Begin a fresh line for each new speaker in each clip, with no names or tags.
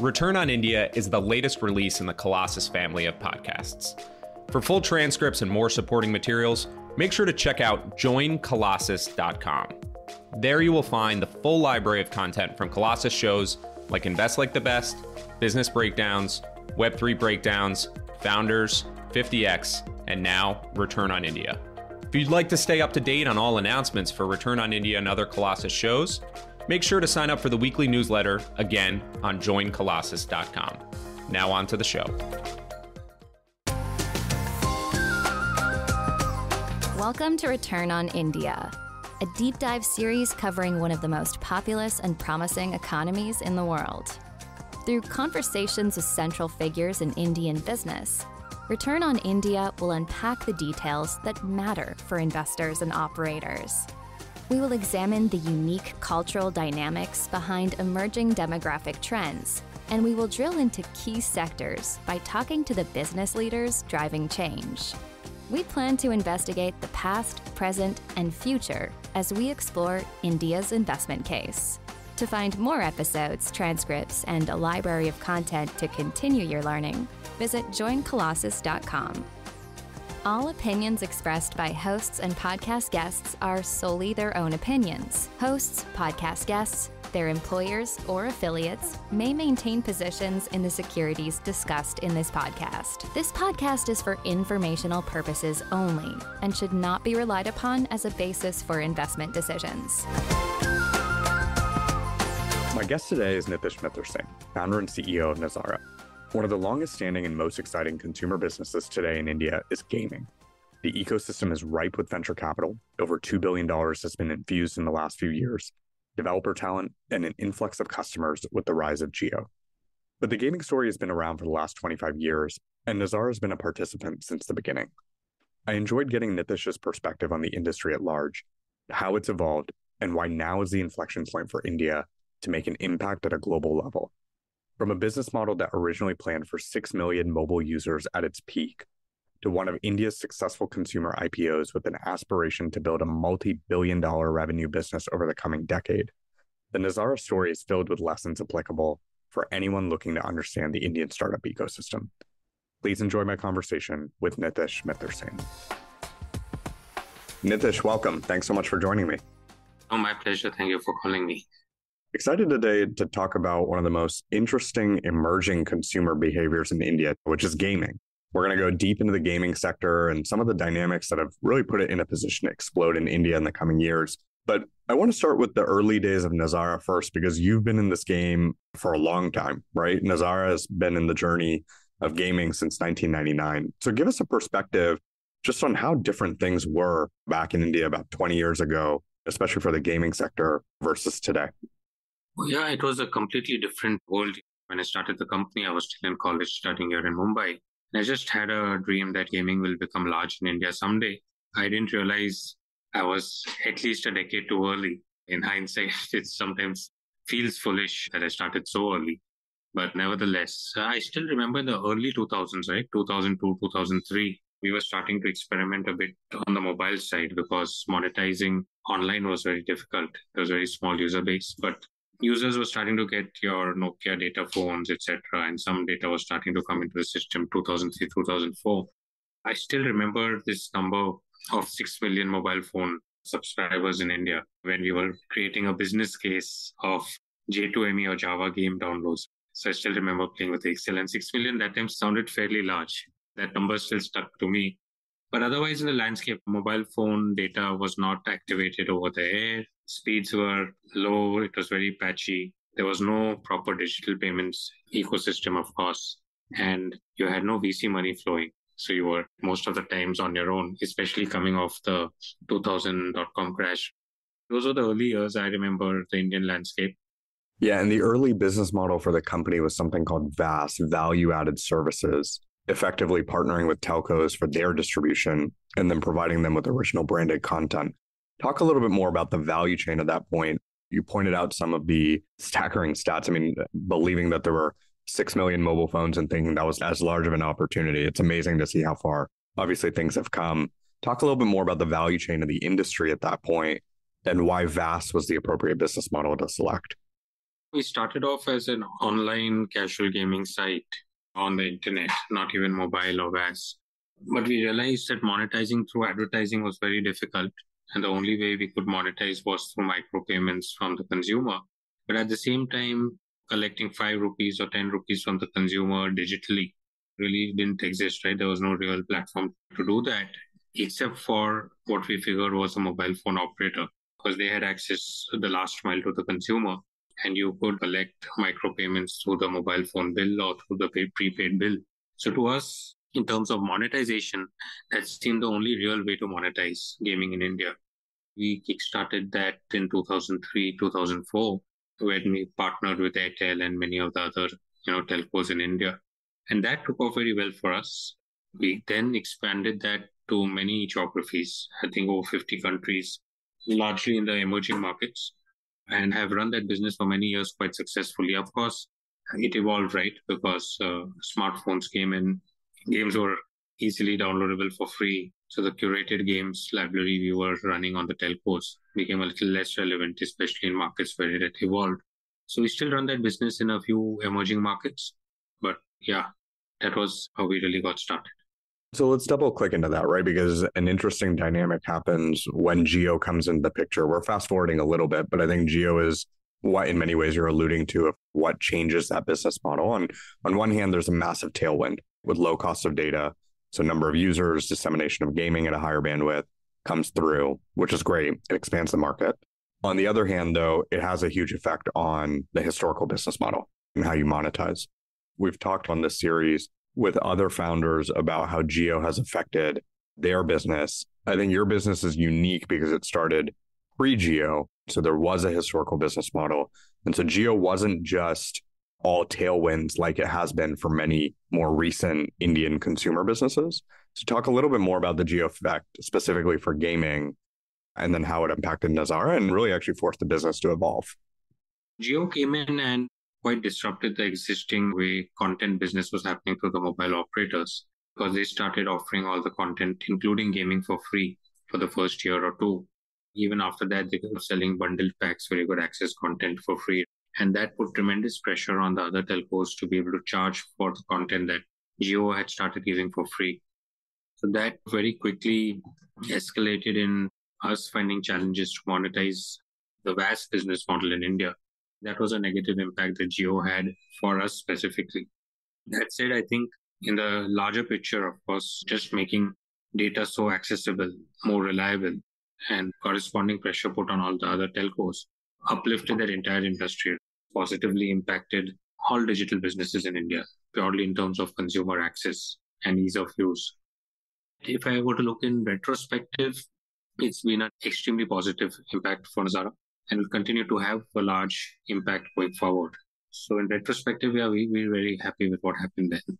Return on India is the latest release in the Colossus family of podcasts. For full transcripts and more supporting materials, make sure to check out joincolossus.com. There you will find the full library of content from Colossus shows like Invest Like the Best, Business Breakdowns, Web3 Breakdowns, Founders, 50x, and now Return on India. If you'd like to stay up to date on all announcements for Return on India and other Colossus shows, make sure to sign up for the weekly newsletter again on joincolossus.com. Now on to the show.
Welcome to Return on India, a deep dive series covering one of the most populous and promising economies in the world. Through conversations with central figures in Indian business, Return on India will unpack the details that matter for investors and operators. We will examine the unique cultural dynamics behind emerging demographic trends, and we will drill into key sectors by talking to the business leaders driving change. We plan to investigate the past, present, and future as we explore India's investment case. To find more episodes, transcripts, and a library of content to continue your learning, visit joincolossus.com. All opinions expressed by hosts and podcast guests are solely their own opinions. Hosts, podcast guests, their employers, or affiliates may maintain positions in the securities discussed in this podcast. This podcast is for informational purposes only and should not be relied upon as a basis for investment decisions.
My guest today is Nitish Mittersain, founder and CEO of Nazara. One of the longest standing and most exciting consumer businesses today in India is gaming. The ecosystem is ripe with venture capital. Over $2 billion has been infused in the last few years, developer talent, and an influx of customers with the rise of Jio. But the gaming story has been around for the last 25 years, and Nazara has been a participant since the beginning. I enjoyed getting Nitish's perspective on the industry at large, how it's evolved, and why now is the inflection point for India to make an impact at a global level. From a business model that originally planned for 6 million mobile users at its peak, to one of India's successful consumer IPOs with an aspiration to build a multi billion dollar revenue business over the coming decade, the Nazara story is filled with lessons applicable for anyone looking to understand the Indian startup ecosystem. Please enjoy my conversation with Nitish Mittersain. Nitish, welcome. Thanks so much for joining me.
Oh, my pleasure. Thank you for calling me.
Excited today to talk about one of the most interesting emerging consumer behaviors in India, which is gaming. We're going to go deep into the gaming sector and some of the dynamics that have really put it in a position to explode in India in the coming years. But I want to start with the early days of Nazara first, because you've been in this game for a long time, right? Nazara has been in the journey of gaming since 1999. So give us a perspective just on how different things were back in India about 20 years ago, especially for the gaming sector versus today.
Yeah, it was a completely different world. When I started the company, I was still in college studying here in Mumbai. And I just had a dream that gaming will become large in India someday. I didn't realize I was at least a decade too early. In hindsight, it sometimes feels foolish that I started so early. But nevertheless, I still remember the early 2000s, right? 2002, 2003. We were starting to experiment a bit on the mobile side because monetizing online was very difficult. There was a very small user base, but users were starting to get your Nokia data phones, etc., and some data was starting to come into the system 2003, 2004. I still remember this number of 6 million mobile phone subscribers in India when we were creating a business case of J2ME or Java game downloads. So I still remember playing with Excel and 6 million that time sounded fairly large. That number still stuck to me. But otherwise, in the landscape, mobile phone data was not activated over the air speeds were low, it was very patchy. There was no proper digital payments ecosystem, of course, and you had no VC money flowing. So you were most of the times on your own, especially coming off the 2000 dot com crash. Those were the early years. I remember the Indian landscape.
Yeah, and the early business model for the company was something called VAS, value added services, effectively partnering with telcos for their distribution and then providing them with original branded content. Talk a little bit more about the value chain at that point. You pointed out some of the staggering stats. I mean, believing that there were 6 million mobile phones and thinking that was as large of an opportunity. It's amazing to see how far, obviously, things have come. Talk a little bit more about the value chain of the industry at that point and why VAS was the appropriate business model to select.
We started off as an online casual gaming site on the internet, not even mobile or VAS. But we realized that monetizing through advertising was very difficult. And the only way we could monetize was through micropayments from the consumer. But at the same time, collecting five rupees or 10 rupees from the consumer digitally really didn't exist, right? There was no real platform to do that, except for what we figured was a mobile phone operator, because they had access the last mile to the consumer. And you could collect micropayments through the mobile phone bill or through the prepaid bill. So to us, in terms of monetization, that seemed the only real way to monetize gaming in India. We kickstarted that in 2003, 2004, when we partnered with Airtel and many of the other you know telcos in India. And that took off very well for us. We then expanded that to many geographies, I think over 50 countries, largely in the emerging markets, and have run that business for many years quite successfully. Of course, it evolved, right? Because uh, smartphones came in games were easily downloadable for free. So the curated games library we were running on the telcos became a little less relevant, especially in markets where it evolved. So we still run that business in a few emerging markets. But yeah, that was how we really got started.
So let's double click into that, right? Because an interesting dynamic happens when Jio comes into the picture. We're fast forwarding a little bit, but I think Jio is what in many ways you're alluding to of what changes that business model. And on one hand, there's a massive tailwind with low cost of data. So number of users, dissemination of gaming at a higher bandwidth comes through, which is great. It expands the market. On the other hand, though, it has a huge effect on the historical business model and how you monetize. We've talked on this series with other founders about how Jio has affected their business. I think your business is unique because it started pre Jio. So there was a historical business model. And so Jio wasn't just all tailwinds like it has been for many more recent Indian consumer businesses. So, talk a little bit more about the Jio effect specifically for gaming and then how it impacted Nazara and really actually forced the business to evolve.
Jio came in and quite disrupted the existing way content business was happening through the mobile operators because they started offering all the content, including gaming, for free for the first year or two. Even after that, they were selling bundled packs where you could access content for free and that put tremendous pressure on the other telcos to be able to charge for the content that Jio had started giving for free. So that very quickly escalated in us finding challenges to monetize the VAS business model in India. That was a negative impact that Jio had for us specifically. That said, I think in the larger picture, of course, just making data so accessible, more reliable, and corresponding pressure put on all the other telcos uplifted that entire industry, positively impacted all digital businesses in India, purely in terms of consumer access and ease of use. If I were to look in retrospective, it's been an extremely positive impact for Nazara and will continue to have a large impact going forward. So in retrospective, yeah, we, we're very happy with what happened then.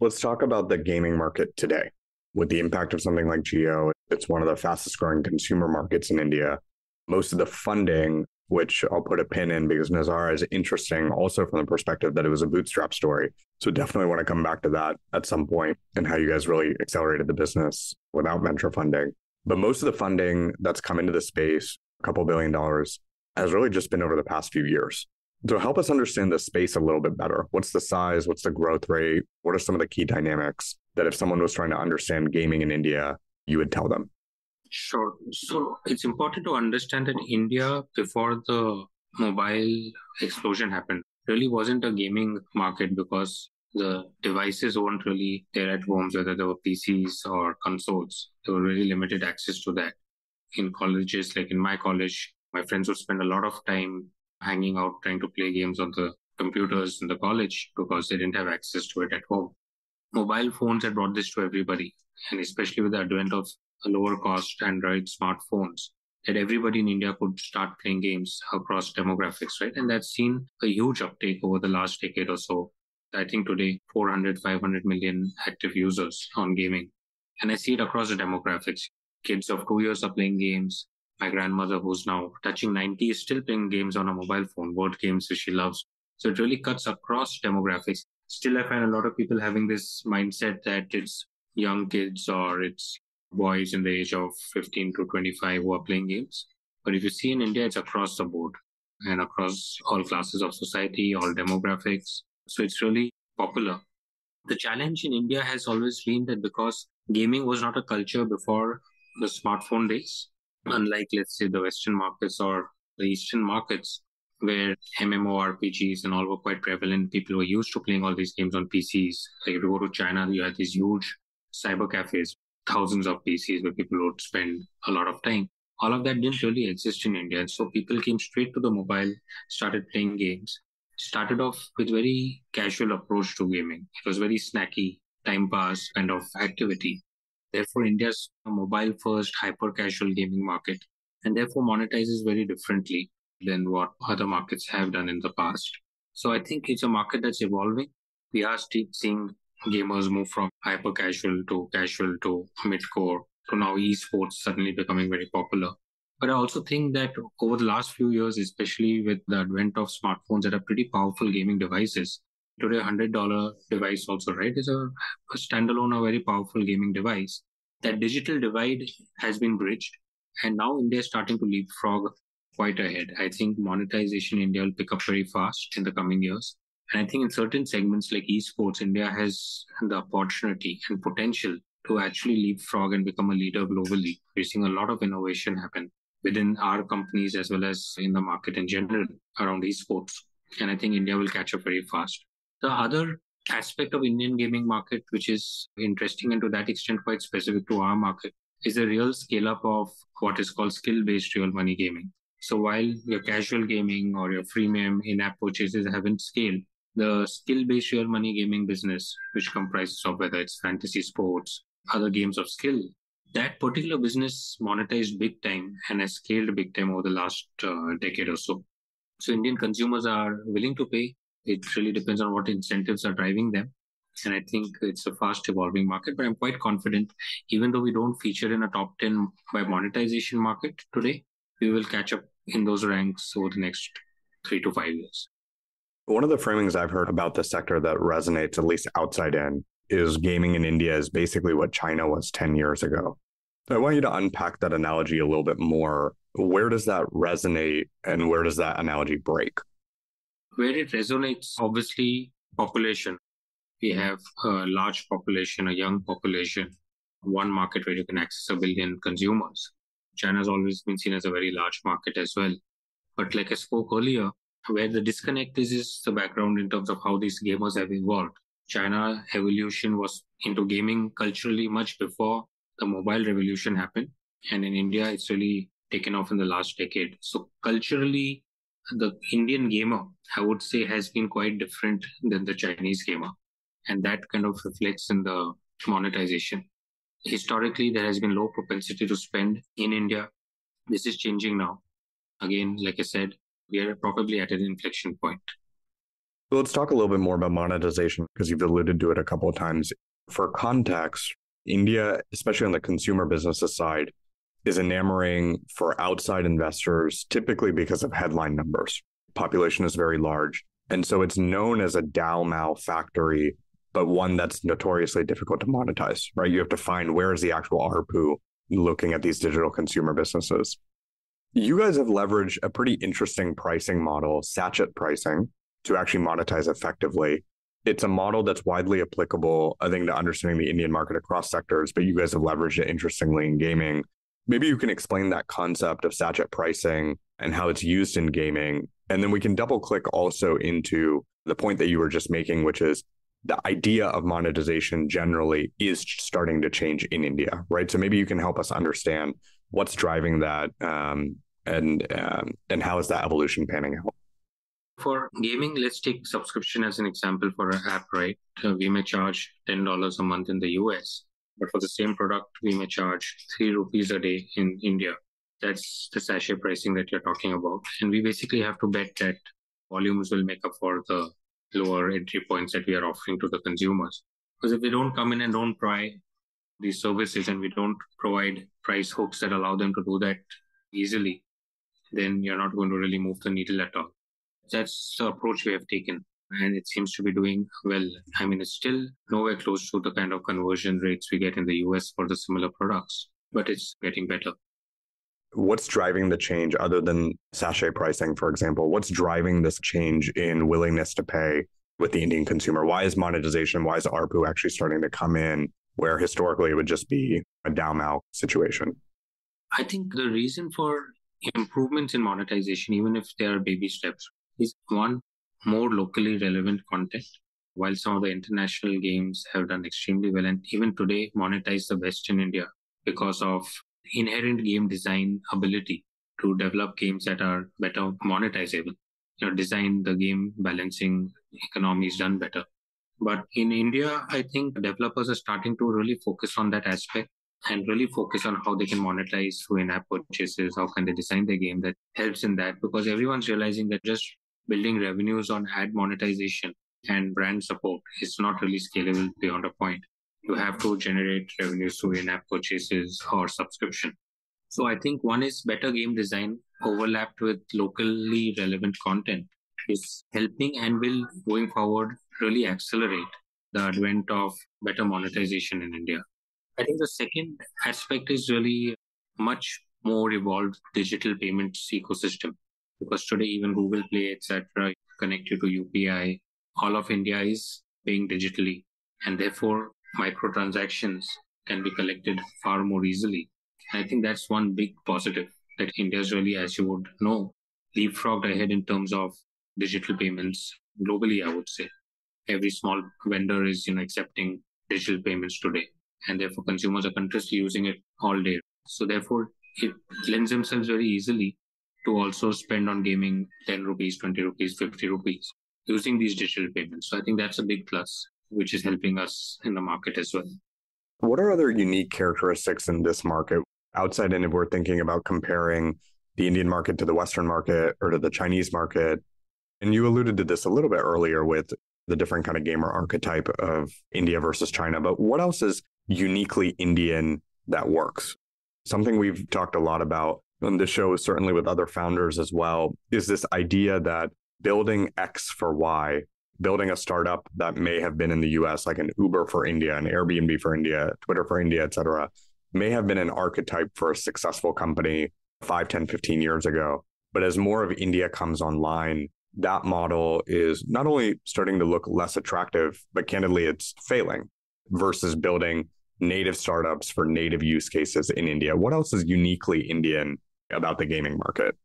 Let's talk about the gaming market today. With the impact of something like Jio, it's one of the fastest growing consumer markets in India most of the funding, which I'll put a pin in because Nazara is interesting also from the perspective that it was a bootstrap story. So definitely want to come back to that at some point and how you guys really accelerated the business without venture funding. But most of the funding that's come into the space, couple billion dollars, has really just been over the past few years. So help us understand the space a little bit better. What's the size? What's the growth rate? What are some of the key dynamics that if someone was trying to understand gaming in India, you would tell them?
Sure. So it's important to understand that India, before the mobile explosion happened, really wasn't a gaming market because the devices weren't really there at homes, whether they were PCs or consoles. There were really limited access to that. In colleges, like in my college, my friends would spend a lot of time hanging out trying to play games on the computers in the college because they didn't have access to it at home. Mobile phones had brought this to everybody, and especially with the advent of lower cost Android smartphones that everybody in India could start playing games across demographics, right? And that's seen a huge uptake over the last decade or so. I think today 400, 500 million active users on gaming. And I see it across the demographics. Kids of two years are playing games. My grandmother, who's now touching 90, is still playing games on a mobile phone, board games which she loves. So it really cuts across demographics. Still, I find a lot of people having this mindset that it's young kids or it's boys in the age of 15 to 25 who are playing games. But if you see in India, it's across the board. and across all classes of society, all demographics. So it's really popular. The challenge in India has always been that because gaming was not a culture before the smartphone days, hmm. unlike, let's say, the Western markets or the Eastern markets, where MMORPGs and all were quite prevalent. People were used to playing all these games on PCs. Like if you go to China, you had these huge cyber cafes, thousands of PCs where people would spend a lot of time. All of that didn't really exist in India. And so people came straight to the mobile, started playing games, started off with very casual approach to gaming. It was very snacky, time pass kind of activity. Therefore, India's mobile first, hyper casual gaming market, and therefore monetizes very differently than what other markets have done in the past. So I think it's a market that's evolving. We are still seeing gamers move from hyper casual to casual to mid core to now esports suddenly becoming very popular. But I also think that over the last few years, especially with the advent of smartphones that are pretty powerful gaming devices, today a hundred dollar device also, right, is a, a standalone, a very powerful gaming device. That digital divide has been bridged, and now India is starting to leapfrog quite ahead. I think monetization in India will pick up very fast in the coming years. And I think in certain segments like esports, India has the opportunity and potential to actually leapfrog and become a leader globally. We're seeing a lot of innovation happen within our companies as well as in the market in general around esports. And I think India will catch up very fast. The other aspect of Indian gaming market, which is interesting and to that extent quite specific to our market, is a real scale up of what is called skill based real money gaming. So while your casual gaming or your freemium in-app purchases haven't scaled, the skill-based real money gaming business, which comprises of whether it's fantasy sports, other games of skill, that particular business monetized big time and has scaled big time over the last uh, decade or so. So Indian consumers are willing to pay. It really depends on what incentives are driving them. And I think it's a fast evolving market, but I'm quite confident, even though we don't feature in a top 10 by monetization market today, we will catch up in those ranks over the next three to five years.
One of the framings I've heard about this sector that resonates, at least outside in, is gaming in India is basically what China was 10 years ago. I want you to unpack that analogy a little bit more. Where does that resonate and where does that analogy break?
Where it resonates, obviously, population. We have a large population, a young population, one market where you can access a billion consumers. China has always been seen as a very large market as well. But like I spoke earlier, where the disconnect is, is the background in terms of how these gamers have evolved. China evolution was into gaming culturally much before the mobile revolution happened. And in India, it's really taken off in the last decade. So culturally, the Indian gamer, I would say, has been quite different than the Chinese gamer. And that kind of reflects in the monetization. Historically, there has been low propensity to spend in India. This is changing now. Again, like I said, we are probably at an inflection point.
Let's talk a little bit more about monetization because you've alluded to it a couple of times. For context, India, especially on the consumer businesses side, is enamoring for outside investors, typically because of headline numbers. Population is very large. And so it's known as a DAU MAU factory but one that's notoriously difficult to monetize, right? You have to find where is the actual ARPU looking at these digital consumer businesses. You guys have leveraged a pretty interesting pricing model, sachet pricing, to actually monetize effectively. It's a model that's widely applicable, I think, to understanding the Indian market across sectors, but you guys have leveraged it interestingly in gaming. Maybe you can explain that concept of sachet pricing and how it's used in gaming. And then we can double click also into the point that you were just making, which is the idea of monetization generally is starting to change in India, right? So maybe you can help us understand what's driving that um, and um, and how is that evolution panning out.
For gaming, let's take subscription as an example for an app, right? We may charge ten dollars a month in the US, but for the same product, we may charge three rupees a day in India. That's the sachet pricing that you're talking about, and we basically have to bet that volumes will make up for the lower entry points that we are offering to the consumers. Because if we don't come in and don't try these services and we don't provide price hooks that allow them to do that easily, then you're not going to really move the needle at all. That's the approach we have taken. And it seems to be doing well. I mean, it's still nowhere close to the kind of conversion rates we get in the US for the similar products, but it's getting better.
What's driving the change other than sachet pricing, for example? What's driving this change in willingness to pay with the Indian consumer? Why is monetization, why is ARPU actually starting to come in where historically it would just be a down out situation?
I think the reason for improvements in monetization, even if they are baby steps, is one, more locally relevant content. While some of the international games have done extremely well and even today monetize the best in India because of inherent game design ability to develop games that are better monetizable. You know, design the game balancing economy is done better. But in India, I think developers are starting to really focus on that aspect and really focus on how they can monetize through in-app purchases. How can they design their game that helps in that? Because everyone's realizing that just building revenues on ad monetization and brand support is not really scalable beyond a point. You have to generate revenues through in-app purchases or subscription. So I think one is better game design overlapped with locally relevant content is helping and will going forward really accelerate the advent of better monetization in India. I think the second aspect is really much more evolved digital payments ecosystem because today even Google Play, etc., connected to UPI, all of India is paying digitally, and therefore microtransactions can be collected far more easily. I think that's one big positive that India is really, as you would know, leapfrogged ahead in terms of digital payments globally. I would say every small vendor is you know accepting digital payments today and therefore consumers are continuously using it all day. So therefore, it lends themselves very easily to also spend on gaming 10 rupees, 20 rupees, 50 rupees using these digital payments. So I think that's a big plus, which is helping us in the market as well.
What are other unique characteristics in this market outside and if we're thinking about comparing the Indian market to the Western market or to the Chinese market? And you alluded to this a little bit earlier with the different kind of gamer archetype of India versus China, but what else is uniquely Indian that works. Something we've talked a lot about on this show, certainly with other founders as well, is this idea that building X for Y, building a startup that may have been in the US, like an Uber for India, an Airbnb for India, Twitter for India, et cetera, may have been an archetype for a successful company 5, 10, 15 years ago. But as more of India comes online, that model is not only starting to look less attractive, but candidly, it's failing versus building native startups for native use cases in India. What else is uniquely Indian about the gaming market?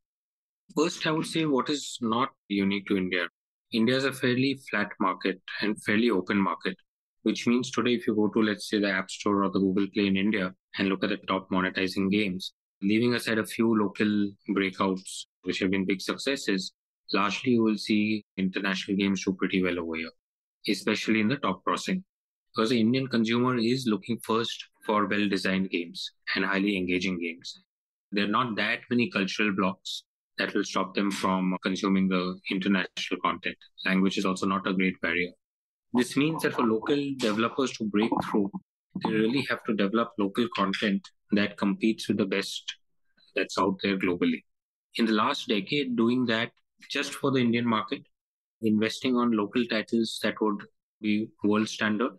First, I would say what is not unique to India. India is a fairly flat market and fairly open market, which means today, if you go to, let's say, the App Store or the Google Play in India and look at the top monetizing games, leaving aside a few local breakouts, which have been big successes, largely you will see international games do pretty well over here, especially in the top crossing because the Indian consumer is looking first for well designed games and highly engaging games. There are not that many cultural blocks that will stop them from consuming the international content. Language is also not a great barrier. This means that for local developers to break through, they really have to develop local content that competes with the best that's out there globally. In the last decade, doing that just for the Indian market, investing on local titles that would be world standard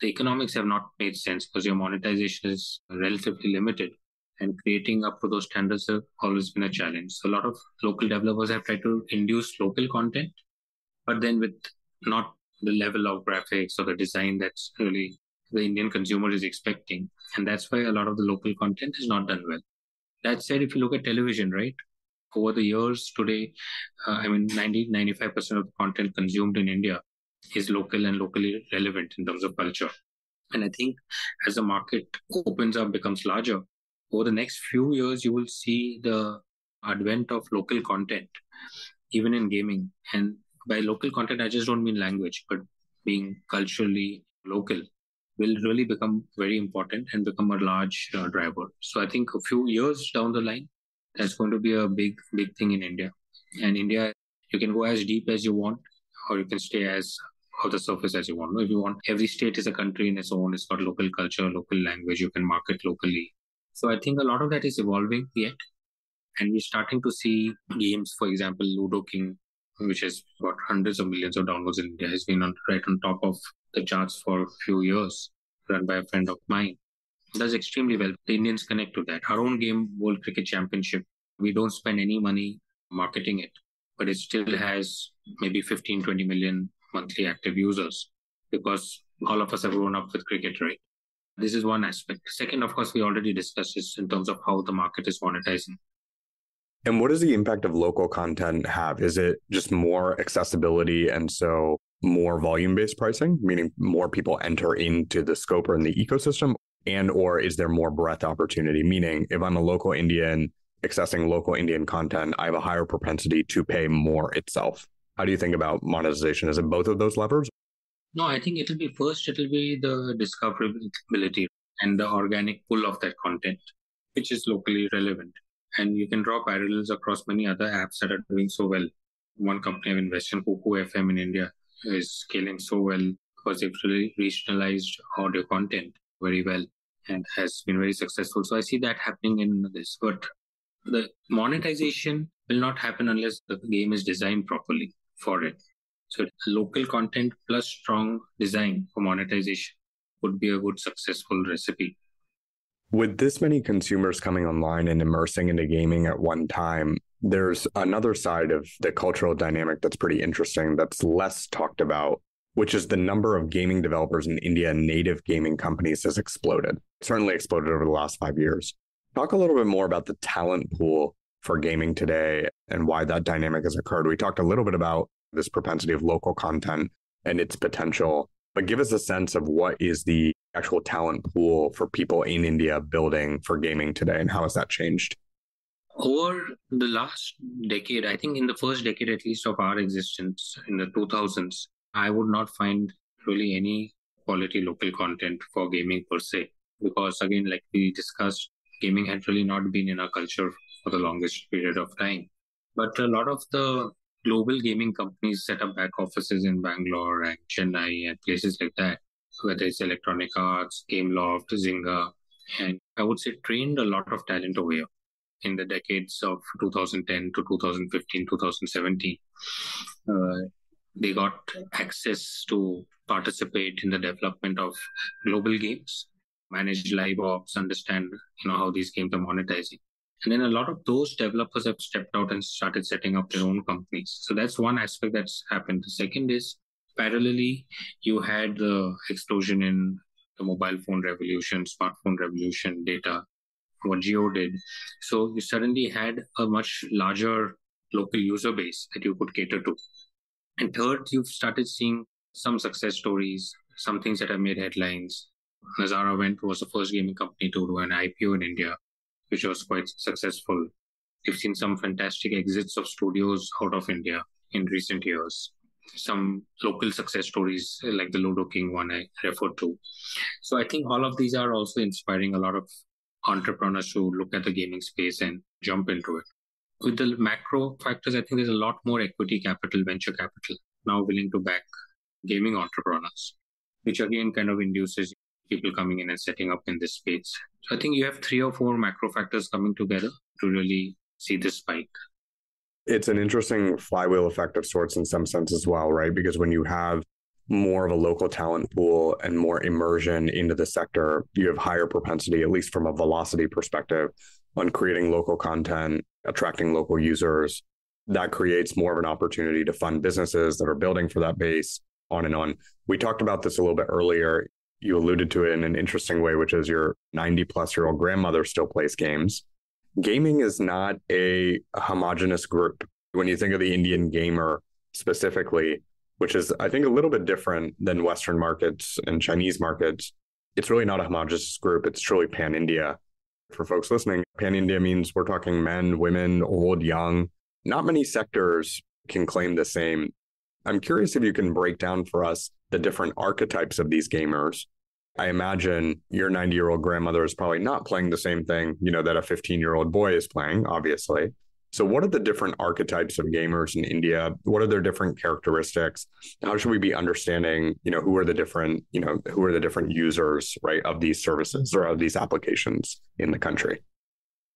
the economics have not made sense because your monetization is relatively limited and creating up to those standards have always been a challenge. So a lot of local developers have tried to induce local content, but then with not the level of graphics or the design that's really the Indian consumer is expecting. And that's why a lot of the local content is not done well. That said, if you look at television, right, over the years today, uh, I mean, 90, 95% of the content consumed in India is local and locally relevant in terms of culture. And I think as the market opens up, becomes larger, over the next few years, you will see the advent of local content, even in gaming. And by local content, I just don't mean language, but being culturally local will really become very important and become a large uh, driver. So I think a few years down the line, that's going to be a big, big thing in India. And India, you can go as deep as you want, or you can stay as of the surface as you want. If you want, every state is a country in its own. It's got local culture, local language. You can market locally. So I think a lot of that is evolving yet, and we're starting to see games. For example, Ludo King, which has got hundreds of millions of downloads in India, has been on right on top of the charts for a few years, run by a friend of mine. does extremely well. The Indians connect to that. Our own game, World Cricket Championship, we don't spend any money marketing it, but it still has maybe 15, 20 million monthly active users because all of us have grown up with cricket, right? This is one aspect. Second, of course, we already discussed this in terms of how the market is monetizing.
And what does the impact of local content have? Is it just more accessibility and so more volume based pricing, meaning more people enter into the scope or in the ecosystem? And or is there more breadth opportunity? Meaning if I'm a local Indian accessing local Indian content, I have a higher propensity to pay more itself. How do you think about monetization? Is it both of those levers?
No, I think it'll be first, it'll be the discoverability and the organic pull of that content, which is locally relevant. And you can draw parallels across many other apps that are doing so well. One company I've invested in, Kuku FM in India, is scaling so well because they've really regionalized audio content very well and has been very successful. So I see that happening in this. But the monetization will not happen unless the game is designed properly for it. So local content plus strong design for monetization would be a good successful recipe.
With this many consumers coming online and immersing into gaming at one time, there's another side of the cultural dynamic that's pretty interesting that's less talked about, which is the number of gaming developers in India native gaming companies has exploded. Certainly exploded over the last five years. Talk a little bit more about the talent pool for gaming today and why that dynamic has occurred. We talked a little bit about this propensity of local content and its potential, but give us a sense of what is the actual talent pool for people in India building for gaming today and how has that changed?
Over the last decade, I think in the first decade at least of our existence in the 2000s, I would not find really any quality local content for gaming per se. Because again, like we discussed, gaming had really not been in our culture for the longest period of time. But a lot of the global gaming companies set up back offices in Bangalore and Chennai and places like that, whether it's Electronic Arts, Gameloft, Zynga, and I would say trained a lot of talent over here in the decades of 2010 to 2015, 2017. Uh, they got access to participate in the development of global games, manage live ops, understand you know how these games are monetizing. And then a lot of those developers have stepped out and started setting up their own companies. So that's one aspect that's happened. The second is parallelly, you had the explosion in the mobile phone revolution, smartphone revolution, data, what Jio did. So you suddenly had a much larger local user base that you could cater to. And third, you've started seeing some success stories, some things that have made headlines. Nazara went was the first gaming company to do an IPO in India which was quite successful. We've seen some fantastic exits of studios out of India in recent years. Some local success stories eh, like the Ludo King one I referred to. So I think all of these are also inspiring a lot of entrepreneurs to look at the gaming space and jump into it. With the macro factors, I think there's a lot more equity capital, venture capital now willing to back gaming entrepreneurs, which again kind of induces people coming in and setting up in this space. So I think you have three or four macro factors coming together to really see this spike.
It's an interesting flywheel effect of sorts in some sense as well, right? Because when you have more of a local talent pool and more immersion into the sector, you have higher propensity, at least from a velocity perspective, on creating local content, attracting local users. That creates more of an opportunity to fund businesses that are building for that base, on and on. We talked about this a little bit earlier you alluded to it in an interesting way, which is your 90 plus year old grandmother still plays games. Gaming is not a, homogenous group. When you think of the Indian gamer specifically, which is, I think, a little bit different than Western markets and Chinese markets, it's really not a homogenous group. It's truly pan India. For folks listening, pan India means we're talking men, women, old, young. Not many sectors can claim the same. I'm curious if you can break down for us the different archetypes of these gamers. I imagine your 90 year old grandmother is probably not playing the same thing, you know, that a 15 year old boy is playing, obviously. So, what are the different archetypes of gamers in India? What are their different characteristics? How should we be understanding, you know, who are the different, you know, who are the different users, right, of these services or of these applications in the country?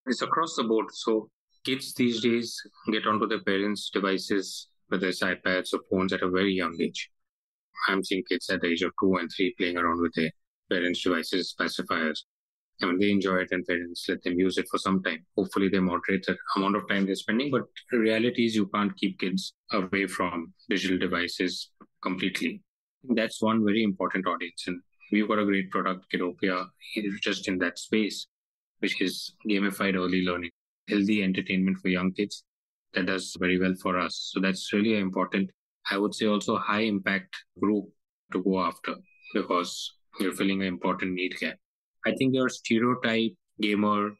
It's across the board. So, kids these days get onto their parents' devices, whether it's iPads or phones at a very young age. I'm seeing kids at the age of two and three playing around with their parents' devices, pacifiers. I mean, they enjoy it and parents let them use it for some time. Hopefully, they moderate the amount of time they're spending. But the reality is, you can't keep kids away from digital devices completely. That's one very important audience. And we've got a great product, Kiddopia, just in that space, which is gamified early learning, healthy entertainment for young kids. That does very well for us. So that's really important. I would say also high impact group to go after because you're filling an important need gap. I think your stereotype gamer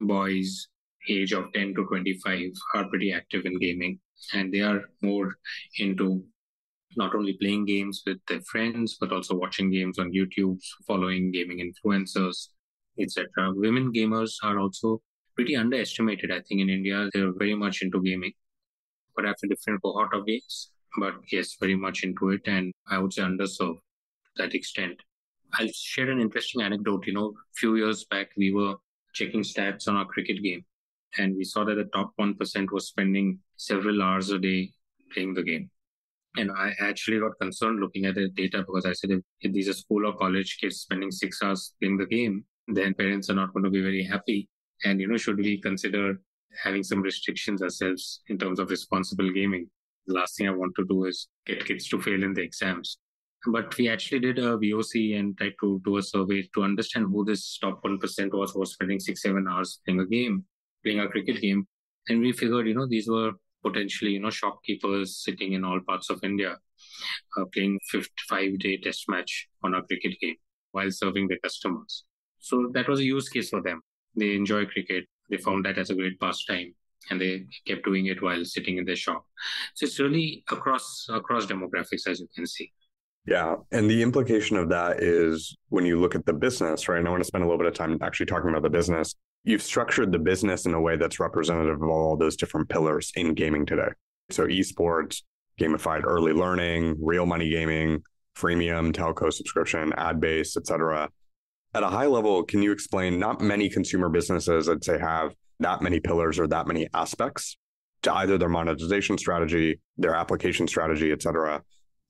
boys age of 10 to 25 are pretty active in gaming and they are more into not only playing games with their friends but also watching games on youtube following gaming influencers etc women gamers are also pretty underestimated. I think in india they're very much into gaming. Perhaps a different cohort of games but yes very much into it and i would say underserved to that extent I'll share an interesting anecdote. You know, a few years back, we were checking stats on our cricket game, and we saw that the top 1% was spending several hours a day playing the game. And I actually got concerned looking at the data because I said if, these are school or college kids spending six hours playing the game, then parents are not going to be very happy. And, you know, should we consider having some restrictions ourselves in terms of responsible gaming? The last thing I want to do is get kids to fail in the exams. But we actually did a VOC and tried to do a survey to understand who this top 1% was who was spending six, seven hours playing a game, playing a cricket game. And we figured, you know, these were potentially, you know, shopkeepers sitting in all parts of India, uh, playing five day test match on a cricket game while serving their customers. So that was a use case for them. They enjoy cricket. They found that as a great pastime and they kept doing it while sitting in their shop. So it's really across across demographics, as you can see.
Yeah. And the implication of that is when you look at the business, right? And I want to spend a little bit of time actually talking about the business. You've structured the business in a way that's representative of all those different pillars in gaming today. So esports, gamified early learning, real money gaming, freemium, telco subscription, ad based, et cetera. At a high level, can you explain not many consumer businesses, I'd say, have that many pillars or that many aspects to either their monetization strategy, their application strategy, et cetera.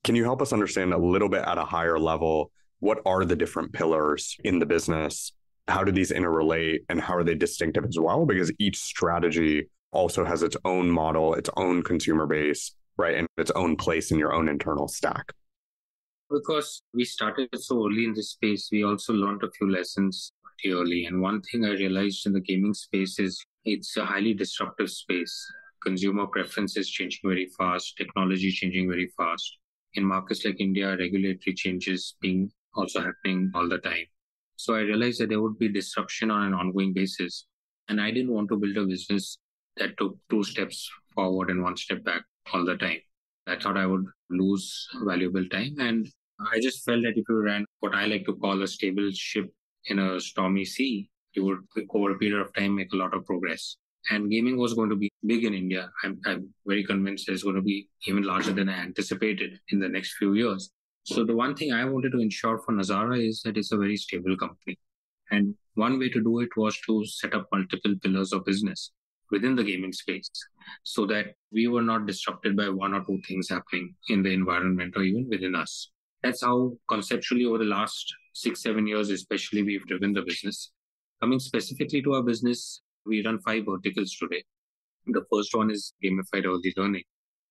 Can you help us understand a little bit at a higher level? What are the different pillars in the business? How do these interrelate and how are they distinctive as well? Because each strategy also has its own model, its own consumer base, right? And its own place in your own internal stack.
Because we started so early in this space, we also learned a few lessons pretty early. And one thing I realized in the gaming space is it's a highly disruptive space. Consumer preferences changing very fast, technology changing very fast in markets like India, regulatory changes being also happening all the time. So I realized that there would be disruption on an ongoing basis. And I didn't want to build a business that took two steps forward and one step back all the time. I thought I would lose valuable time. And I just felt that if you ran what I like to call a stable ship in a stormy sea, you would, over a period of time, make a lot of progress and gaming was going to be big in India. I'm, I'm very convinced it's going to be even larger than I anticipated in the next few years. So the one thing I wanted to ensure for Nazara is that it's a very stable company. And one way to do it was to set up multiple pillars of business within the gaming space so that we were not disrupted by one or two things happening in the environment or even within us. That's how conceptually over the last six, seven years, especially we've driven the business. Coming specifically to our business, we run five verticals today. The first one is gamified early learning,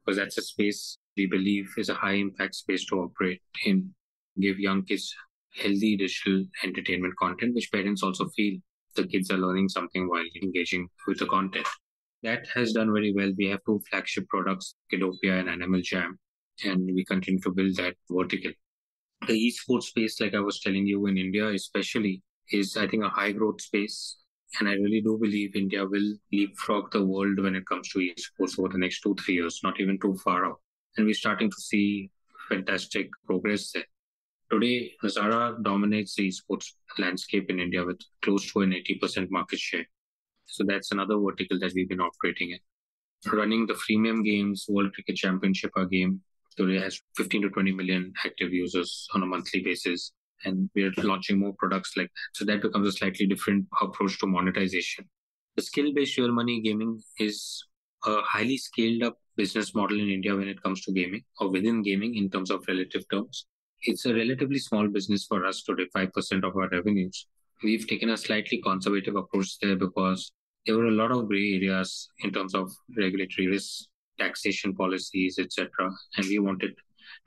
because that's a space we believe is a high impact space to operate in, give young kids healthy digital entertainment content, which parents also feel the kids are learning something while engaging with the content. That has done very well. We have two flagship products, Kiddopia and Animal Jam, and we continue to build that vertical. The esports space, like I was telling you in India, especially, is I think a high growth space and I really do believe India will leapfrog the world when it comes to esports over the next two, three years, not even too far out. And we're starting to see fantastic progress there. Today, Nazara dominates the esports landscape in India with close to an 80% market share. So that's another vertical that we've been operating in. Running the freemium games, World Cricket Championship, our game today has 15 to 20 million active users on a monthly basis and we're launching more products like that. So that becomes a slightly different approach to monetization. The skill based real money gaming is a highly scaled up business model in India when it comes to gaming or within gaming in terms of relative terms. It's a relatively small business for us today, 5% of our revenues. we've taken a slightly conservative approach there because there were a lot of gray areas in terms of regulatory risks, taxation policies, etc. And we wanted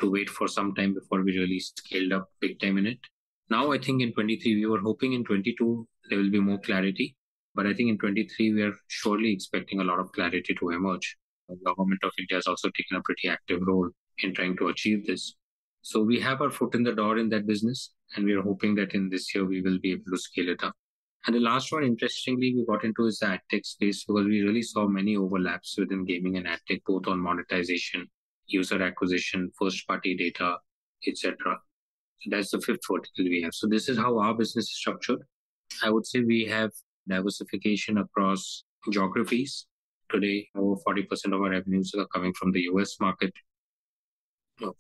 to wait for some time before we really scaled up big time in it. Now, I think in 23, we were hoping in 22 there will be more clarity. But I think in 23, we are surely expecting a lot of clarity to emerge. The government of India has also taken a pretty active role in trying to achieve this. So we have our foot in the door in that business, and we are hoping that in this year we will be able to scale it up. And the last one, interestingly, we got into is the ad tech space because we really saw many overlaps within gaming and ad tech, both on monetization, user acquisition, first party data, etc. So that's the fifth vertical we have. So this is how our business is structured. I would say we have diversification across geographies. Today, over 40% of our revenues are coming from the US market, 40%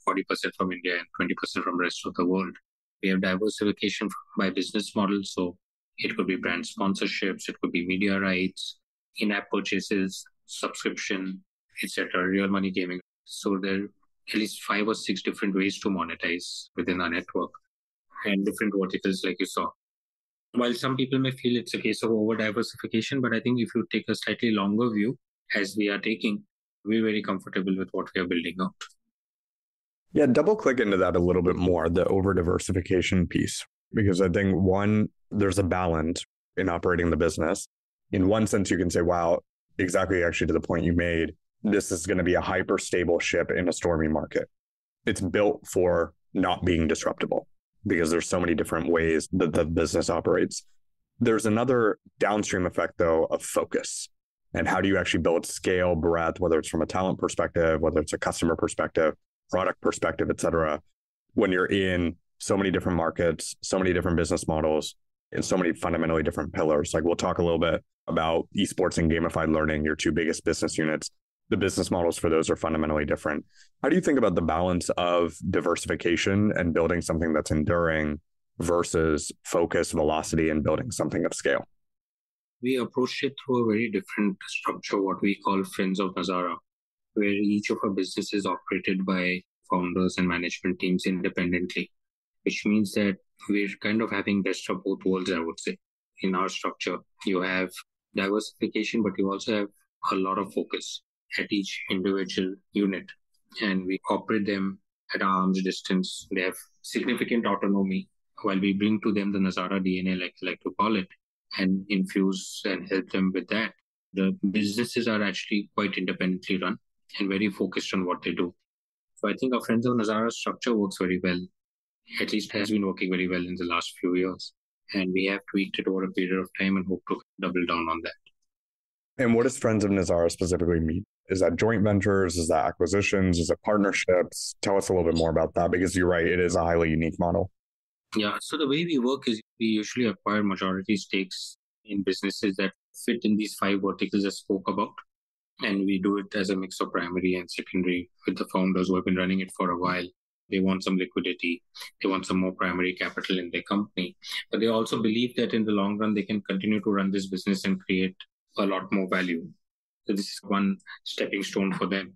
from India, and 20% from the rest of the world. We have diversification by business model. So it could be brand sponsorships, it could be media rights, in-app purchases, subscription, etc. Real money gaming. So there are at least five or six different ways to monetize within our network and different verticals, like you saw. While some people may feel it's a case of over diversification, but I think if you take a slightly longer view, as we are taking, we're very comfortable with what we are building out.
Yeah, double click into that a little bit more, the over diversification piece, because I think one, there's a balance in operating the business. In one sense, you can say, wow, exactly actually to the point you made, this is going to be a hyper stable ship in a stormy market. It's built for not being disruptible because there's so many different ways that the business operates. There's another downstream effect, though, of focus. And how do you actually build scale, breadth, whether it's from a talent perspective, whether it's a customer perspective, product perspective, et cetera, when you're in so many different markets, so many different business models, and so many fundamentally different pillars. Like we'll talk a little bit about esports and gamified learning, your two biggest business units. The business models for those are fundamentally different. How do you think about the balance of diversification and building something that's enduring versus focus, velocity, and building something of scale?
We approached it through a very different structure, what we call Friends of Nazara, where each of our businesses operated by founders and management teams independently which means that we're kind of having best of both worlds, I would say. In our structure, you have diversification, but you also have a lot of focus at each individual unit. And we operate them at arm's distance. They have significant autonomy while we bring to them the Nazara DNA, like I like to call it, and infuse and help them with that. The businesses are actually quite independently run and very focused on what they do. So I think our Friends of Nazara structure works very well at least has been working very well in the last few years. And we have tweaked it over a period of time and hope to double down on that.
And what does Friends of Nazara specifically mean? Is that joint ventures? Is that acquisitions? Is it partnerships? Tell us a little bit more about that because you're right, it is a highly unique model.
Yeah. So the way we work is we usually acquire majority stakes in businesses that fit in these five verticals I spoke about. And we do it as a mix of primary and secondary with the founders who have been running it for a while they want some liquidity. They want some more primary capital in their company. But they also believe that in the long run, they can continue to run this business and create a lot more value. So this is one stepping stone for them.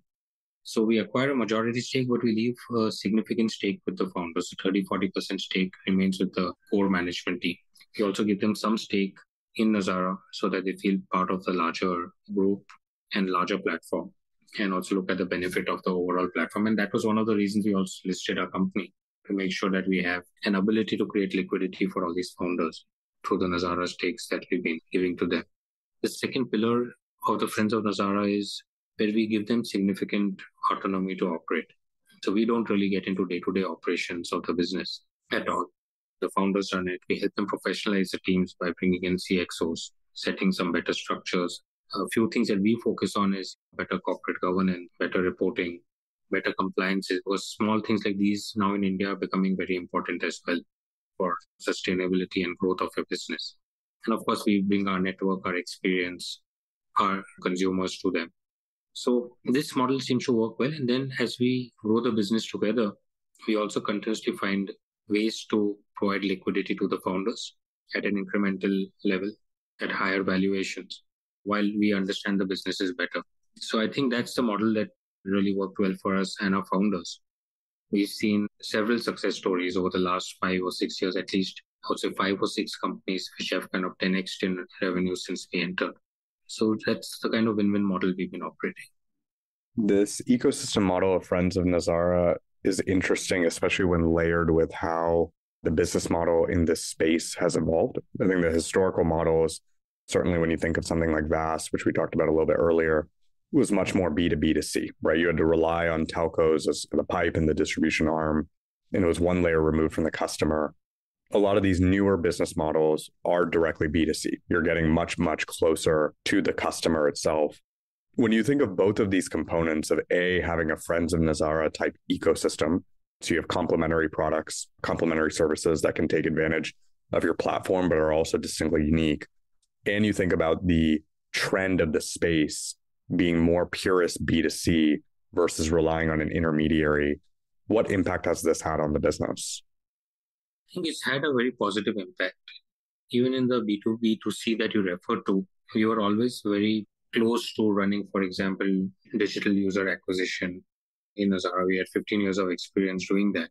So we acquire a majority stake, but we leave a significant stake with the founders. So 30, 40% stake remains with the core management team. We also give them some stake in Nazara so that they feel part of the larger group and larger platform and also look at the benefit of the overall platform. And that was one of the reasons we also listed our company to make sure that we have an ability to create liquidity for all these founders through the Nazara stakes that we've been giving to them. The second pillar of the Friends of Nazara is where we give them significant autonomy to operate. So we don't really get into day to day operations of the business at all. The founders run it. We help them professionalize the teams by bringing in CXOs, setting some better structures, a few things that we focus on is better corporate governance, better reporting, better compliance. Because small things like these now in India are becoming very important as well for sustainability and growth of your business. And of course, we bring our network, our experience, our consumers to them. So this model seems to work well. And then as we grow the business together, we also continuously find ways to provide liquidity to the founders at an incremental level at higher valuations while we understand the businesses better. So I think that's the model that really worked well for us and our founders. We've seen several success stories over the last five or six years at least I would say five or six companies which have kind of 10x in revenue since we entered. So that's the kind of win-win model we've been operating.
This ecosystem model of Friends of Nazara is interesting, especially when layered with how the business model in this space has evolved. I think the historical models, certainly when you think of something like VAS, which we talked about a little bit earlier, was much more B2B to C, right? You had to rely on telcos as the pipe and the distribution arm, and it was one layer removed from the customer. A lot of these newer business models are directly B2C. You're getting much, much closer to the customer itself. When you think of both of these components of A, having a Friends of Nazara type ecosystem, so you have complementary products, complementary services that can take advantage of your platform, but are also distinctly unique. And you think about the trend of the space being more purist B2C versus relying on an intermediary. What impact has this had on the business?
Think it's had a very positive impact. Even in the B2B to C that you refer to, we were always very close to running, for example, digital user acquisition in Nazara. We had 15 years of experience doing that.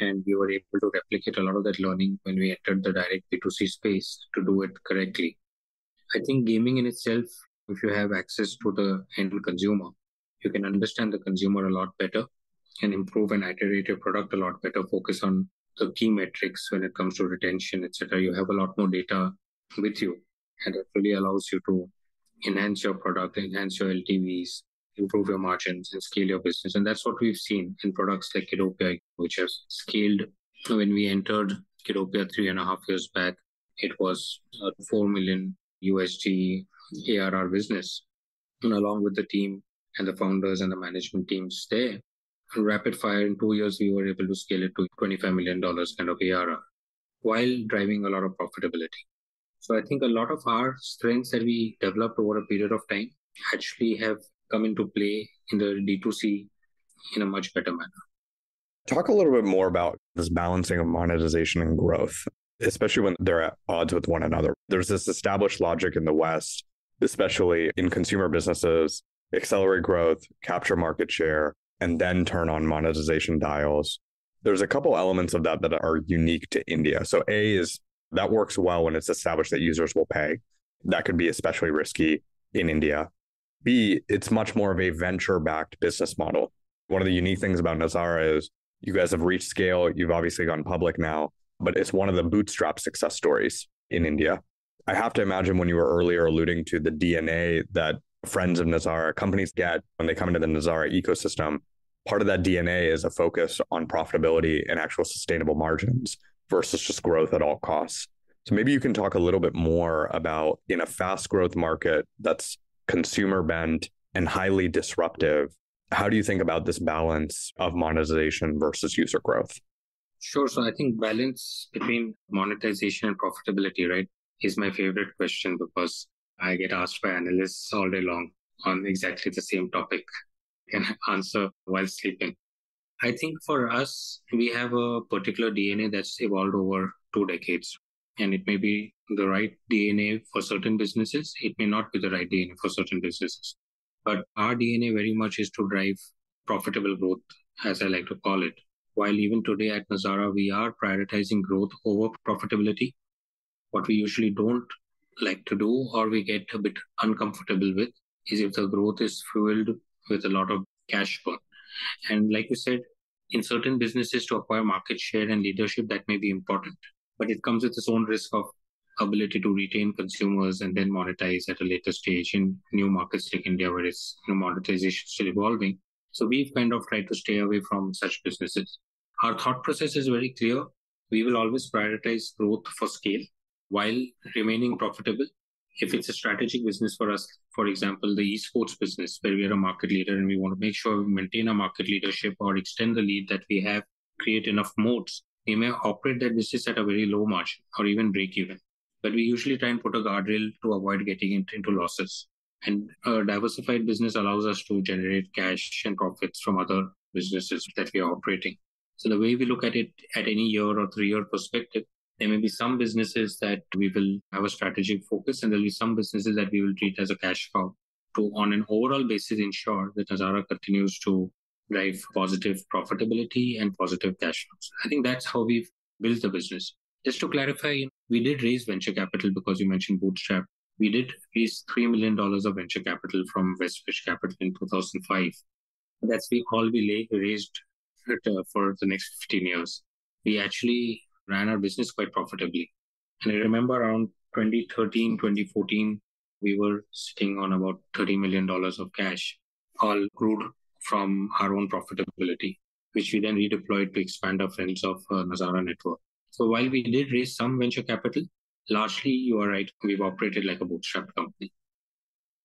And we were able to replicate a lot of that learning when we entered the direct B2C space to do it correctly. I think gaming in itself if you have access to the end consumer, you can understand the consumer a lot better and improve and iterate your product a lot better, focus on the key metrics when it comes to retention, etc. You have a lot more data with you, and it really allows you to enhance your product, enhance your LTVs, improve your margins, and scale your business. And that's what we've seen in products like Kiddopia, which has scaled. When we entered Kiddopia three and a half years back, it was 4 million USD ARR business. And along with the team and the founders and the management teams there, rapid fire in two years, we were able to scale it to $25 million kind of ARR while driving a lot of profitability. So I think a lot of our strengths that we developed over a period of time actually have come into play in the D2C in a much better manner.
Talk a little bit more about this balancing of monetization and growth, especially when they're at odds with one another. There's this established logic in the West especially in consumer businesses, accelerate growth, capture market share, and then turn on monetization dials. There's a couple elements of that that are unique to India. So, A is that works well when it's established that users will pay. That could be especially risky in India. B, it's much more of a venture backed business model. One of the unique things about Nazara is you guys have reached scale. You've obviously gone public now, but it's one of the bootstrap success stories in India. I have to imagine when you were earlier alluding to the DNA that friends of Nazara companies get when they come into the Nazara ecosystem, part of that DNA is a focus on profitability and actual sustainable margins versus just growth at all costs. So maybe you can talk a little bit more about in a fast growth market that's consumer bent and highly disruptive, how do you think about this balance of monetization versus user growth?
Sure. So I think balance between monetization and profitability, right? is my favorite question because I get asked by analysts all day long on exactly the same topic and answer while sleeping. I think for us, we have a particular DNA that's evolved over two decades. And it may be the right DNA for certain businesses. It may not be the right DNA for certain businesses. But our DNA very much is to drive profitable growth, as I like to call it. While even today at Nazara, we are prioritizing growth over profitability what we usually don't like to do or we get a bit uncomfortable with is if the growth is fueled with a lot of cash burn. And like you said, in certain businesses to acquire market share and leadership, that may be important, but it comes with its own risk of ability to retain consumers and then monetize at a later stage in new markets like India, where it's you know, monetization still evolving. So we've kind of tried to stay away from such businesses. Our thought process is very clear. We will always prioritize growth for scale while remaining profitable. If it's a strategic business for us, for example, the esports business, where we are a market leader and we want to make sure we maintain our market leadership or extend the lead that we have, create enough moats, we may operate that business at a very low margin or even break even. But we usually try and put a guardrail to avoid getting into losses. And a diversified business allows us to generate cash and profits from other businesses that we are operating. So the way we look at it at any year or three year perspective there may be some businesses that we will have a strategic focus, and there'll be some businesses that we will treat as a cash cow to, on an overall basis, ensure that Nazara continues to drive positive profitability and positive cash flows. I think that's how we've built the business. Just to clarify, we did raise venture capital because you mentioned Bootstrap. We did raise $3 million of venture capital from WestBridge Capital in 2005. That's all we raised uh, for the next 15 years. We actually ran our business quite profitably. And I remember around 2013, 2014, we were sitting on about $30 million of cash, all accrued from our own profitability, which we then redeployed to expand our friends of uh, Nazara network. So while we did raise some venture capital, largely you are right, we've operated like a bootstrap company.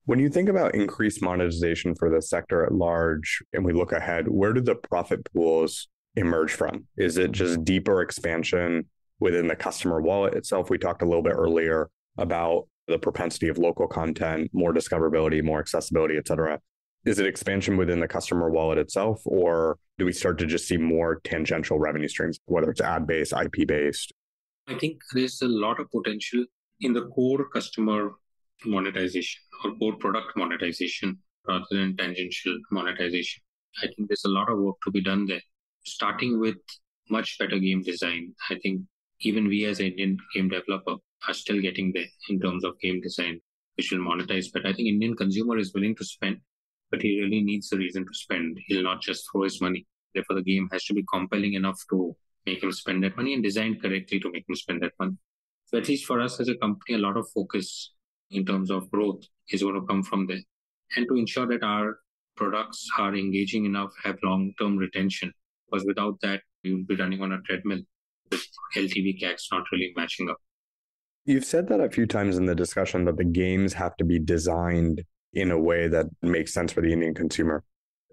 When you think about increased monetization for the sector at large and we look ahead, where do the profit pools emerge from? Is it just deeper expansion within the customer wallet itself? We talked a little bit earlier about the propensity of local content, more discoverability, more accessibility, et cetera. Is it expansion within the customer wallet itself, or do we start to just see more tangential revenue streams, whether it's ad based, IP based?
I think there's a lot of potential in the core customer monetization or core product monetization rather than tangential monetization. I think there's a lot of work to be done there, starting with much better game design. I think even we as an Indian game developer are still getting there in terms of game design, which will monetize. But I think Indian consumer is willing to spend, but he really needs a reason to spend. He'll not just throw his money. Therefore, the game has to be compelling enough to make him spend that money and designed correctly to make him spend that money. So at least for us as a company, a lot of focus in terms of growth is going to come from there. And to ensure that our products are engaging enough, have long-term retention, because without that, you'll be running on a treadmill with LTV CACs not really matching up.
You've said that a few times in the discussion that the games have to be designed in a way that makes sense for the Indian consumer,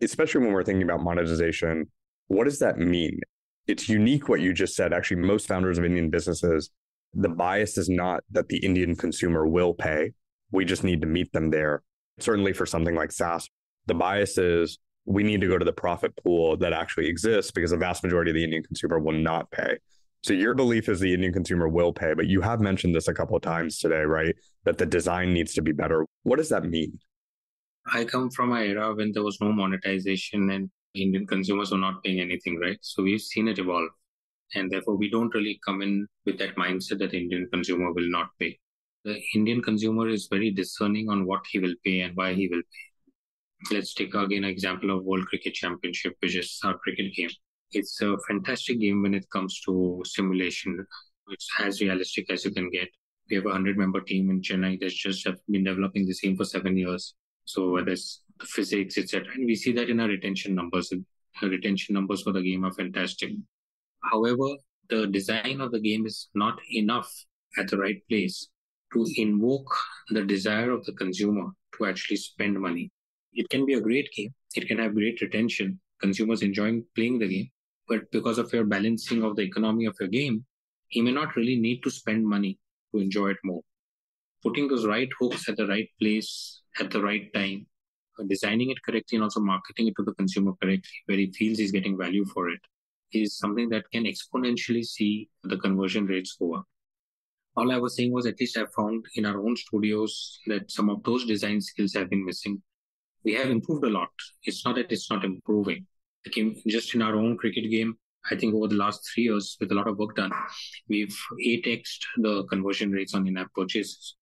especially when we're thinking about monetization. What does that mean? It's unique what you just said. Actually, most founders of Indian businesses, the bias is not that the Indian consumer will pay. We just need to meet them there. Certainly for something like SaaS, the bias is we need to go to the profit pool that actually exists because the vast majority of the Indian consumer will not pay. So your belief is the Indian consumer will pay, but you have mentioned this a couple of times today, right? That the design needs to be better. What does that mean?
I come from an era when there was no monetization and Indian consumers were not paying anything, right? So we've seen it evolve. And therefore, we don't really come in with that mindset that the Indian consumer will not pay. The Indian consumer is very discerning on what he will pay and why he will pay. Let's take again an example of World Cricket Championship, which is our cricket game. It's a fantastic game when it comes to simulation. It's as realistic as you can get. We have a 100 member team in Chennai that's just have been developing this game for seven years. So whether it's the physics, etc. And we see that in our retention numbers. Our retention numbers for the game are fantastic. However, the design of the game is not enough at the right place to invoke the desire of the consumer to actually spend money. It can be a great game. It can have great retention, consumers enjoying playing the game, but because of your balancing of the economy of your game, he may not really need to spend money to enjoy it more. Putting those right hooks at the right place at the right time, uh, designing it correctly, and also marketing it to the consumer correctly, where he feels he's getting value for it, is something that can exponentially see the conversion rates go up. All I was saying was, at least I found in our own studios that some of those design skills have been missing. We have improved a lot. It's not that it's not improving Like just in our own cricket game, I think over the last three years, with a lot of work done, we've 8xed the conversion rates on in-app purchases.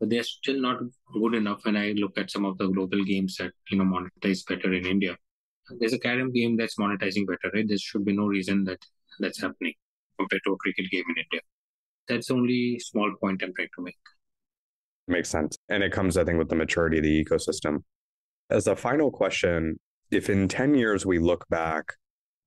But they're still not good enough when I look at some of the global games that you know monetize better in India. There's a carom game that's monetizing better, right? There should be no reason that that's happening compared to a cricket game in India. That's only small point I'm trying to make.
Makes sense. And it comes, I think, with the maturity of the ecosystem. As a final question, if in 10 years we look back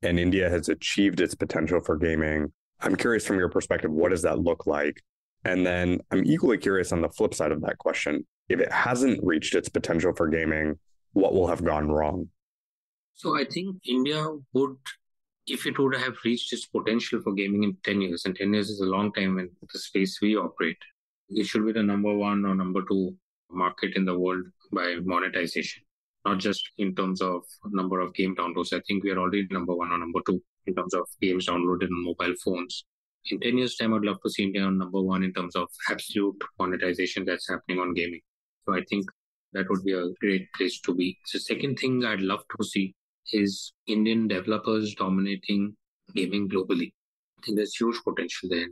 and India has achieved its potential for gaming, I'm curious from your perspective, what does that look like? And then I'm equally curious on the flip side of that question. If it hasn't reached its potential for gaming, what will have gone wrong?
So I think India would, if it would have reached its potential for gaming in 10 years, and 10 years is a long time in the space we operate, it should be the number one or number two market in the world by monetization, not just in terms of number of game downloads. I think we are already number one or number two in terms of games downloaded on mobile phones. In 10 years' time, I'd love to see India on number one in terms of absolute monetization that's happening on gaming. So I think that would be a great place to be. The second thing I'd love to see is Indian developers dominating gaming globally. I think there's huge potential there.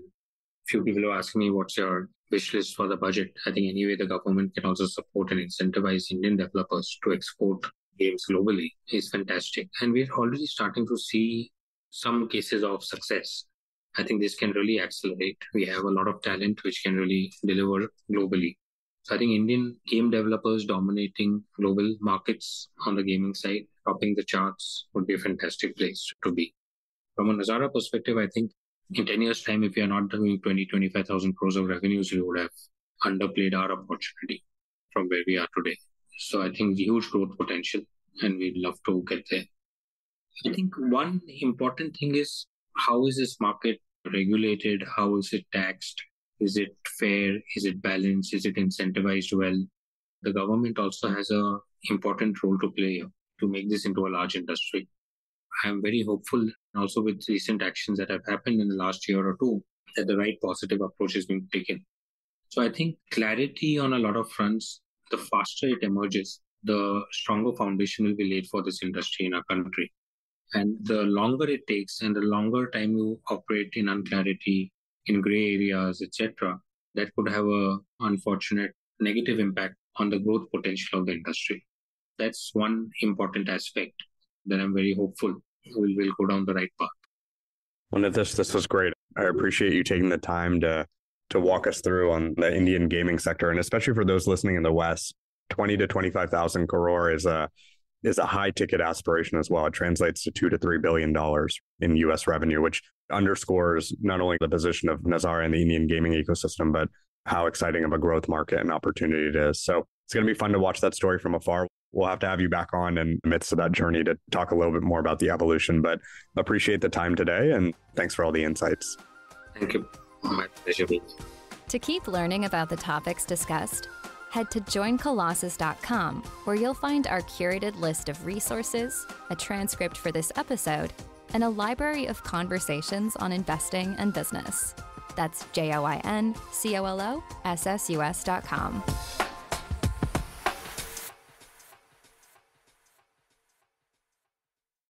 Few people are asking me what's your wish list for the budget. I think anyway the government can also support and incentivize Indian developers to export games globally is fantastic. And we're already starting to see some cases of success. I think this can really accelerate. We have a lot of talent which can really deliver globally. So I think Indian game developers dominating global markets on the gaming side, topping the charts would be a fantastic place to be. From a Nazara perspective, I think in 10 years' time, if we are not doing 20, 25,000 crores of revenues, we would have underplayed our opportunity from where we are today. So I think huge growth potential, and we'd love to get there. I think one important thing is how is this market regulated? How is it taxed? Is it fair? Is it balanced? Is it incentivized well? The government also has a important role to play to make this into a large industry. I'm very hopeful, also with recent actions that have happened in the last year or two, that the right positive approach is being taken. So I think clarity on a lot of fronts, the faster it emerges, the stronger foundation will be laid for this industry in our country. And the longer it takes and the longer time you operate in unclarity, in gray areas, etc., that could have a unfortunate negative impact on the growth potential of the industry. That's one important aspect that I'm very hopeful we'll, we'll go down the right path.
Well, this this was great. I appreciate you taking the time to to walk us through on the Indian gaming sector, and especially for those listening in the West, twenty to twenty five thousand crore is a is a high ticket aspiration as well. It translates to two to three billion dollars in U.S. revenue, which underscores not only the position of Nazara in the Indian gaming ecosystem, but how exciting of a growth market and opportunity it is. So it's going to be fun to watch that story from afar we'll have to have you back on in the midst of that journey to talk a little bit more about the evolution. But appreciate the time today and thanks for all the insights.
Thank you. My pleasure.
To keep learning about the topics discussed, head to joincolossus.com, where you'll find our curated list of resources, a transcript for this episode, and a library of conversations on investing and business. That's J O I N C O L O S S U S.com.